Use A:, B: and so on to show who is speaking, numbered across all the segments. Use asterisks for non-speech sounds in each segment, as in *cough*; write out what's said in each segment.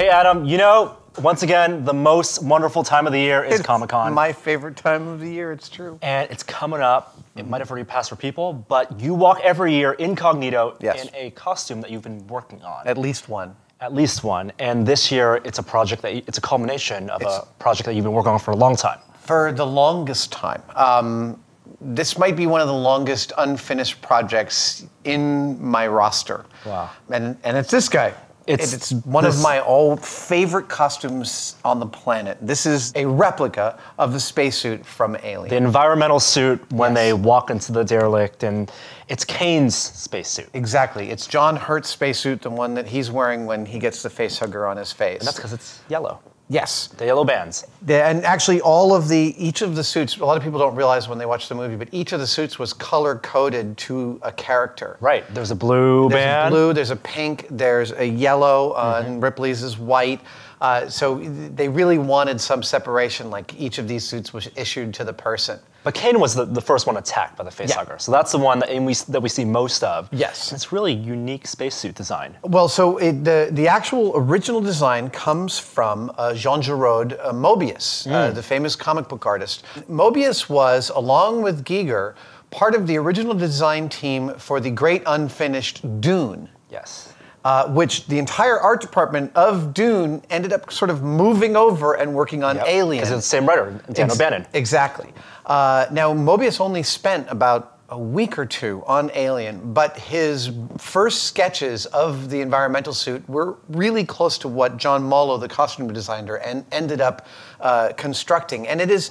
A: Hey, Adam, you know, once again, the most wonderful time of the year is Comic Con.
B: My favorite time of the year, it's true.
A: and it's coming up. It might have already passed for people, but you walk every year incognito
B: Yes.
A: in a costume that you've been working on.
B: At least one.
A: At least one. And this year, it's a project that it's a culmination of
B: It's-
A: a project that you've been working on for a long time.
B: For the longest time. Um, this might be one of the longest unfinished projects in my roster.
A: Wow.
B: And, and it's this guy.
A: It's
B: It's, one
A: this-
B: of my all favorite costumes on the planet. This is a replica of the spacesuit from Alien.
A: The environmental suit when
B: Yes.
A: they walk into the derelict, and it's Kane's spacesuit.
B: Exactly. It's John Hurt's spacesuit, the one that he's wearing when he gets the face hugger on his face.
A: And that's because it's yellow.
B: Yes.
A: The yellow bands.
B: Yeah, and actually, all of the each of the suits. A lot of people don't realize when they watch the movie, but each of the suits was color coded to a character.
A: Right. There's a blue
B: There's
A: band.
B: a blue. There's a pink. There's a yellow, uh, and Ripley's is white. Uh, so they really wanted some separation. Like each of these suits was issued to the person.
A: But Kane was the, the first one attacked by the facehugger. So that's the one that, we, that we see most of.
B: Yes.
A: And it's really unique spacesuit design.
B: Well, so it, the the actual original design comes from uh, Jean Giraud uh, Moebius, uh, the famous comic book artist. Moebius was, along with Giger, part of the original design team for the great unfinished Dune.
A: Yes.
B: Uh, which the entire art department of Dune ended up sort of moving over and working on Alien.
A: Because it's the same writer, Dan
B: Ex-
A: O'Bannon.
B: Exactly. Uh, now, Moebius only spent about a week or two on Alien, but his first sketches of the environmental suit were really close to what John Mollo, the costume designer, and ended up uh, constructing. And it is.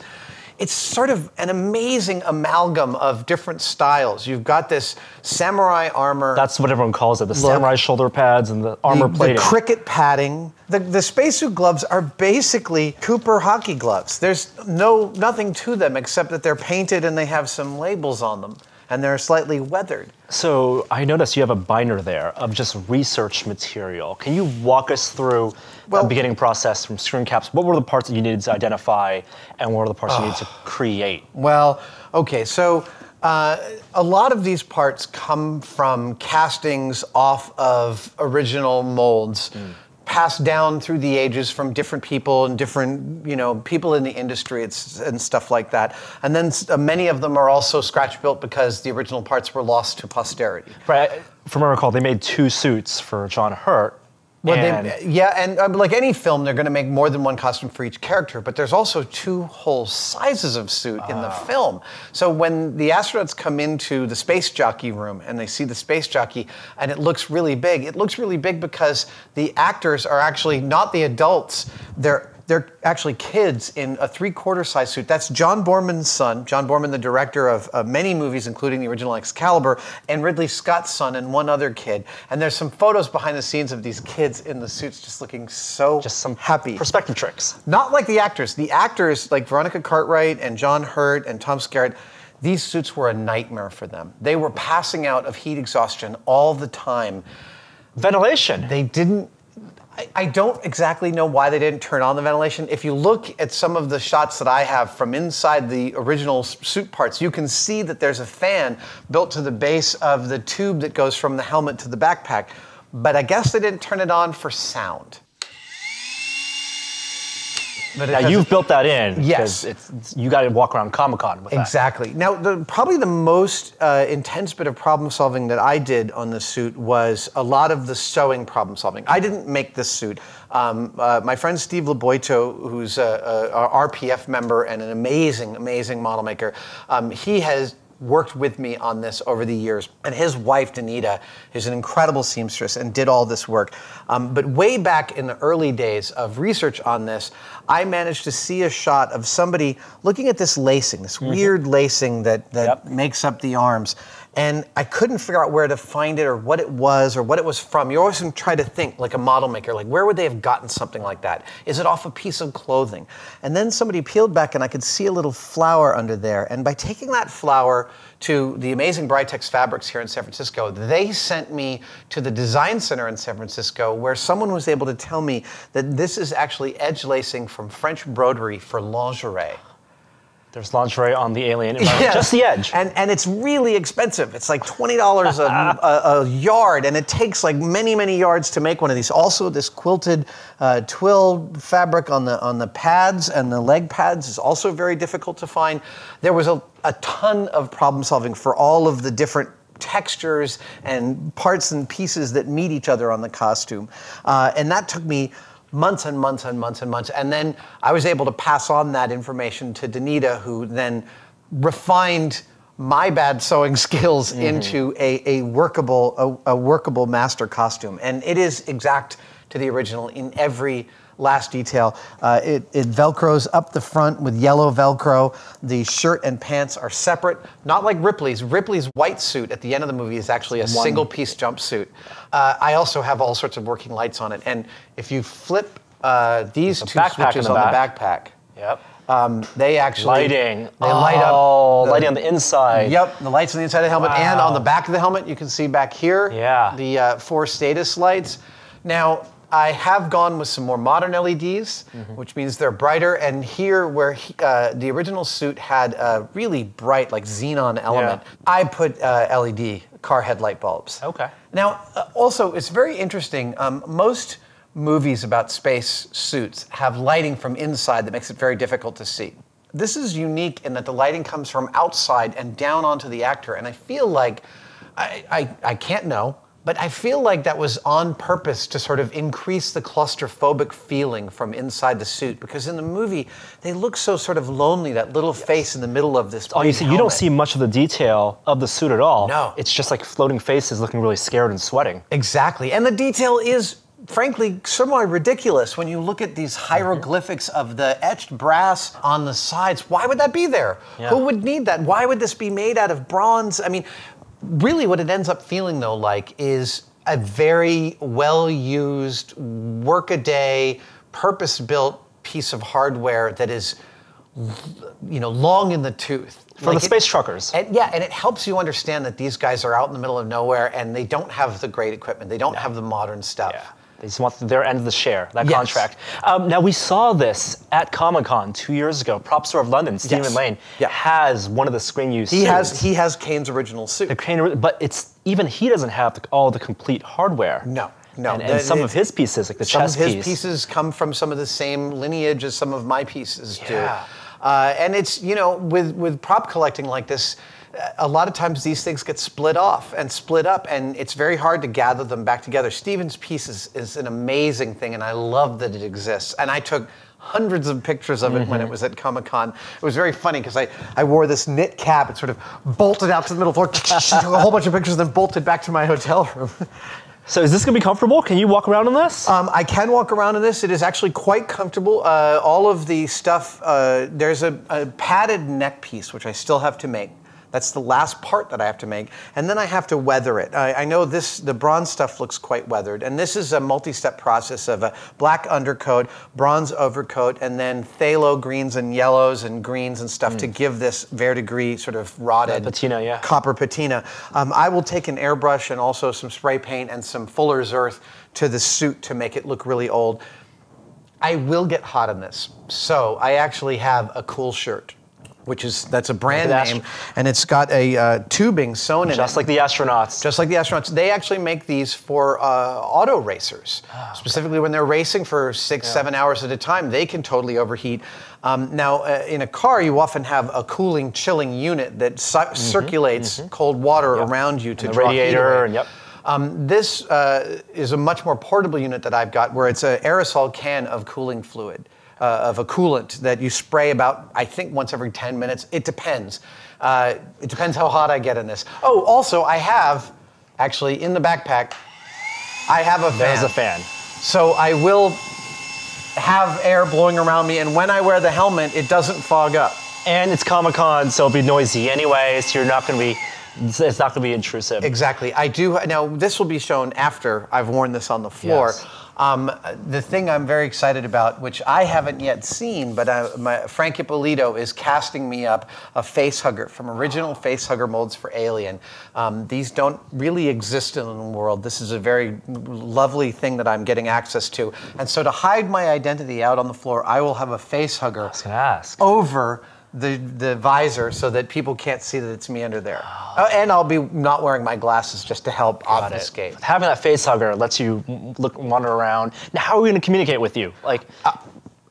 B: It's sort of an amazing amalgam of different styles. You've got this samurai armor.
A: That's what everyone calls it the samurai shoulder pads and the armor
B: the,
A: plating.
B: The cricket padding. The, the spacesuit gloves are basically Cooper hockey gloves. There's no nothing to them except that they're painted and they have some labels on them and they're slightly weathered.
A: So I noticed you have a binder there of just research material. Can you walk us through
B: Well-
A: the beginning process from screen caps? What were the parts that you needed to identify, and what are the parts you needed to create?
B: Well, okay, so uh, a lot of these parts come from castings off of original molds. Passed down through the ages from different people and different, you know, people in the industry and stuff like that. And then uh, many of them are also scratch built because the original parts were lost to posterity.
A: Right. From what I recall, they made two suits for John Hurt.
B: Well,
A: and
B: they, yeah, and um, like any film, they're going to make more than one costume for each character, but there's also two whole sizes of suit in the film. So when the astronauts come into the space jockey room and they see the space jockey and it looks really big, it looks really big because the actors are actually not the adults, they're they're actually kids in a three-quarter size suit. That's John Boorman's son, John Boorman, the director of, of many movies, including the original Excalibur, and Ridley Scott's son and one other kid. And there's some photos behind the scenes of these kids in the suits just looking so
A: just some
B: happy.
A: perspective tricks.
B: Not like the actors. The actors, like Veronica Cartwright and John Hurt and Tom Skerritt, these suits were a nightmare for them. They were passing out of heat exhaustion all the time.
A: Ventilation.
B: They didn't. I, don't exactly know why they didn't turn on the ventilation. If you look at some of the shots that I have from inside the original suit parts, you can see that there's a fan built to the base of the tube that goes from the helmet to the backpack. But I guess they didn't turn it on for sound. But
A: now you've built that in.
B: Yes.
A: It's, it's, you got to walk around Comic Con with that.
B: Exactly. Now, the, probably the most uh, intense bit of problem solving that I did on the suit was a lot of the sewing problem solving. I didn't make this suit. Um, uh, my friend Steve Laboito, who's a, a, a RPF member and an amazing, amazing model maker, um, he has worked with me on this over the years. And his wife, Danita, is an incredible seamstress and did all this work. Um, but way back in the early days of research on this, I managed to see a shot of somebody looking at this lacing, this weird lacing that, that
A: Yep.
B: makes up the arms. And I couldn't figure out where to find it or what it was or what it was from. You always try to think like a model maker, like where would they have gotten something like that? Is it off a piece of clothing? And then somebody peeled back and I could see a little flower under there. And by taking that flower to the amazing Britex Fabrics here in San Francisco, they sent me to the Design Center in San Francisco where someone was able to tell me that this is actually edge lacing from French broderie for lingerie.
A: There's lingerie on the alien *laughs* environment. Just the edge.
B: And and it's really expensive. It's like twenty dollars a, *laughs* a, a yard, and it takes like many many yards to make one of these. Also, this quilted uh, twill fabric on the on the pads and the leg pads is also very difficult to find. There was a, a ton of problem solving for all of the different textures and parts and pieces that meet each other on the costume, uh, and that took me months and months and months and months. And then I was able to pass on that information to Danita, who then refined my bad sewing *laughs* skills mm-hmm. into a, a workable a, a, workable master costume. And it is exact to the original in every last detail. Uh, it, it velcros up the front with yellow velcro. The shirt and pants are separate, not like Ripley's. Ripley's white suit at the end of the movie is actually a One. single piece jumpsuit. Uh, I also have all sorts of working lights on it. And if you flip uh, these two switches the on back. the backpack,
A: yep.
B: Um, they actually
A: lighting.
B: They oh, light up.
A: Oh, lighting on the inside.
B: Yep, the lights on the inside of the helmet wow. and on the back of the helmet. You can see back here.
A: Yeah.
B: The uh, four status lights. Now I have gone with some more modern LEDs, mm-hmm. which means they're brighter. And here, where he, uh, the original suit had a really bright, like xenon element, yeah. I put uh, LED car headlight bulbs.
A: Okay.
B: Now, uh, also, it's very interesting. Um, most movies about space suits have lighting from inside that makes it very difficult to see. This is unique in that the lighting comes from outside and down onto the actor. And I feel like I, I, I can't know but I feel like that was on purpose to sort of increase the claustrophobic feeling from inside the suit because in the movie they look so sort of lonely that little yes. face in the middle of this.
A: Oh, you see, you don't see much of the detail of the suit at all.
B: No,
A: it's just like floating faces looking really scared and sweating.
B: Exactly, and the detail is frankly somewhat ridiculous when you look at these mm-hmm. hieroglyphics of the etched brass on the sides. Why would that be there? Yeah. Who would need that? Why would this be made out of bronze? I mean, really what it ends up feeling though like is a very well used workaday purpose built piece of hardware that is you know long in the tooth.
A: For like the space it, truckers.
B: And yeah and it helps you understand that these guys are out in the middle of nowhere and they don't have the great equipment. They don't have the modern stuff. Yeah.
A: They just want their end of the share, that yes. contract. Um, now, we saw this at Comic Con two years ago. Prop Store of London, Stephen yes. Lane, yeah. has one of the screen use
B: he Has, he has Kane's original suit.
A: The Kane, but it's even he doesn't have the, all the complete hardware.
B: No. No,
A: and, and the, some it, of his pieces, like the
B: some
A: chess
B: of his
A: piece.
B: pieces come from some of the same lineage as some of my pieces yeah. do. Uh, and it's you know with with prop collecting like this, a lot of times these things get split off and split up, and it's very hard to gather them back together. Stephen's piece is, is an amazing thing, and I love that it exists. And I took hundreds of pictures of it mm-hmm. when it mm-hmm. was at Comic Con. It was very funny because I, I wore this knit cap. It sort of bolted out to the middle floor, *laughs* took a whole bunch of pictures, and then bolted back to my hotel room. *laughs*
A: So is this going to be comfortable? Can you walk around in this?
B: Um, I can walk around in this. It is actually quite comfortable. Uh, all of the stuff, uh, there's a, a, padded neck piece, which I still have to make. That's the last part that I have to make. And then I have to weather it. I, I know this, the bronze stuff looks quite weathered. And this is a multi-step process of a black undercoat, bronze overcoat, and then phthalo greens and yellows and greens and stuff mm. to give this verdigris sort of rotted
A: patina, yeah.
B: copper patina. Um, I will take an airbrush and also some spray paint and some Fuller's Earth to the suit to make it look really old. I will get hot in this. So I actually have a cool shirt which is that's a brand name, and it's got a uh, tubing sewn in
A: it. Just like the astronauts.
B: Just like the astronauts. They actually make these for uh, auto racers, oh, specifically okay. when they're racing for six, yeah. seven hours at a time. They can totally overheat. Um, now, uh, in a car, you often have a cooling, chilling unit that su- mm-hmm, circulates mm-hmm. cold water yep. around you to
A: and
B: draw
A: radiator. And yep.
B: Um, this uh, is a much more portable unit that I've got, where it's an aerosol can of cooling fluid uh, of a coolant that you spray about, I think, once every 10 minutes. It depends. Uh, it depends how hot I get in this. Oh, also, I have, actually, in the backpack, I have a fan.
A: There's a fan.
B: So I will have air blowing around me, and when I wear the helmet, it doesn't fog up.
A: And it's Comic Con, so it'll be noisy anyway, so you're not going to be it's not going to be intrusive.
B: Exactly. I do. Now, this will be shown after I've worn this on the floor. Yes. Um, the thing I'm very excited about, which I haven't yet seen, but uh, my, Frank Ippolito is casting me up a face hugger from original face hugger molds for Alien. Um, these don't really exist in the world. This is a very lovely thing that I'm getting access to. And so to hide my identity out on the floor, I will have a face hugger
A: over
B: the the visor so that people can't see that it's me under there. Oh, and I'll be not wearing my glasses just to help
A: Got
B: obfuscate.
A: It. Having that face hugger lets you look wander around. Now, how are we going to communicate with you? Like,
B: uh,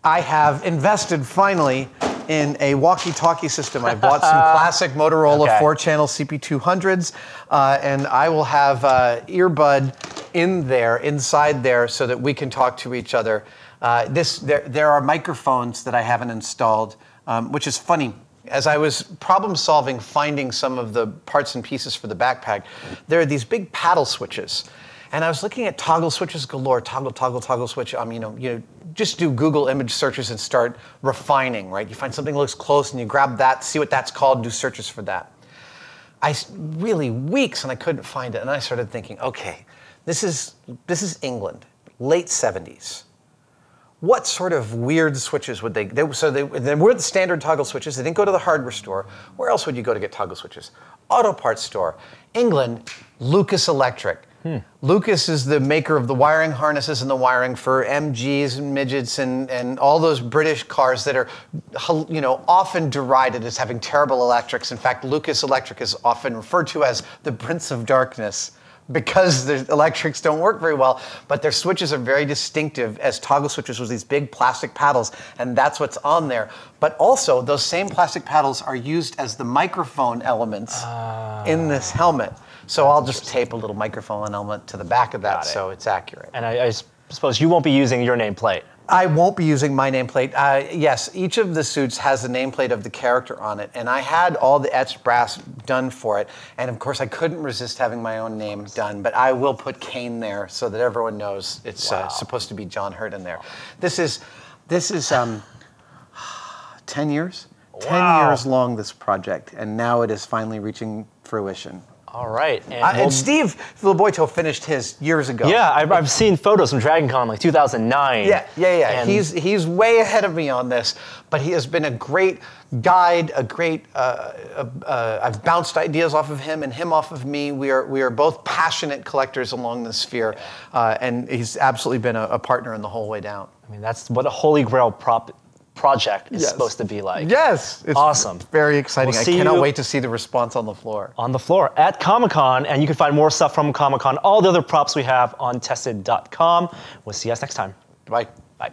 B: I have invested finally in a walkie-talkie system. I bought some *laughs* classic Motorola okay. four-channel CP200s, uh, and I will have uh, earbud in there, inside there, so that we can talk to each other. Uh, this there, there are microphones that I haven't installed, um, which is funny. As I was problem solving, finding some of the parts and pieces for the backpack, there are these big paddle switches. And I was looking at toggle switches galore, toggle, toggle, toggle switch. Um, you know, you know, just do Google image searches and start refining, right? You find something looks close and you grab that, see what that's called, do searches for that. I really weeks and I couldn't find it, and I started thinking, okay, this is this is England, late 70s. What sort of weird switches would they? they so they, they were the standard toggle switches. They didn't go to the hardware store. Where else would you go to get toggle switches? Auto parts store. England, Lucas Electric. Hmm. Lucas is the maker of the wiring harnesses and the wiring for MGs and midgets and, and all those British cars that are, you know, often derided as having terrible electrics. In fact, Lucas Electric is often referred to as the Prince of Darkness because the electrics don't work very well, but their switches are very distinctive as toggle switches with these big plastic paddles, and that's what's on there. But also, those same plastic paddles are used as the microphone elements uh, in this helmet. So I'll just tape a little microphone element to the back of that it. so it's accurate.
A: And I, I suppose you won't be using your nameplate.
B: I won't be using my nameplate. Uh, yes, each of the suits has the nameplate of the character on it, and I had all the etched brass done for it. And of course, I couldn't resist having my own name done, but I will put Kane there so that everyone knows it's uh, wow. uh, supposed to be John Hurt in there. This is, this is um, ten years. Wow. Ten years long this project, and now it is finally reaching fruition.
A: All right.
B: And, uh, and Steve Filiboito finished his years ago.
A: Yeah, I've, I've seen photos from DragonCon like 2009.
B: Yeah, yeah, yeah. He's, he's way ahead of me on this, but he has been a great guide, a great, uh, uh, uh, I've bounced ideas off of him and him off of me. We are, we are both passionate collectors along this sphere, uh, and he's absolutely been a, a partner in the whole way down.
A: I mean, that's what a holy grail prop project is yes. supposed to be like.
B: Yes,
A: it's awesome.
B: Very exciting. We'll I cannot wait to see the response on the floor.
A: On the floor at Comic Con, and you can find more stuff from Comic Con, all the other props we have on tested.com. We'll see you guys next time.
B: Bye.
A: Bye.